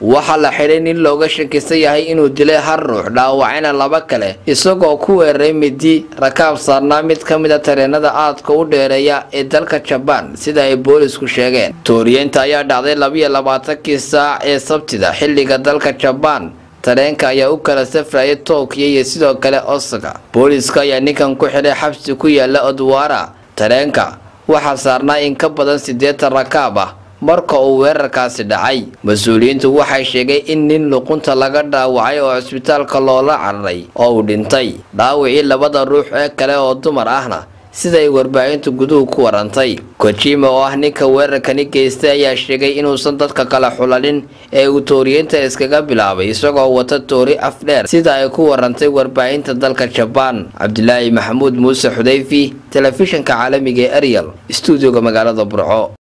waxaa la xidhay nin looga shakisan yahay inuu dilay hal ruux dhaawacayna laba kale isagoo ku weeraray midi rakaab saarnaa mid ka mid a tareenada aadka u dheereeya ee dalka jabaan sida ay boolisku sheegeen. Tooriyeynta ayaa dhacday labiyo labaatankii saac ee sabtida xilliga dalka jabaan tareenka ayaa u kala safrayay tokyo iyo sidoo kale osaga booliska ayaa ninkan ku xidhay xabsi ku yaalla odwara tareenka waxaa saarnaa in ka badan siddeetan rakaab ah marka uu weerarkaasi dhacay mas'uuliyiintu waxay sheegay in nin luqunta laga dhaawacay oo cisbitaalka loola cararay oo uu dhintay. Dhaawicii labada ruux ee kale oo dumar ahna siday warbaahintu guduhu ku warantay. Kojima oo ah ninka weerarkani geystay ayaa sheegay inuusan dadka kale xulalin ee uu tooriyeynta iskaga bilaabay isagoo wata toori afdheer. Sida ay ku warantay warbaahinta dalka jabaan cabdilaahi maxamuud muuse xudayfi telefishinka caalamiga ee ariel stuudioga magaalada burco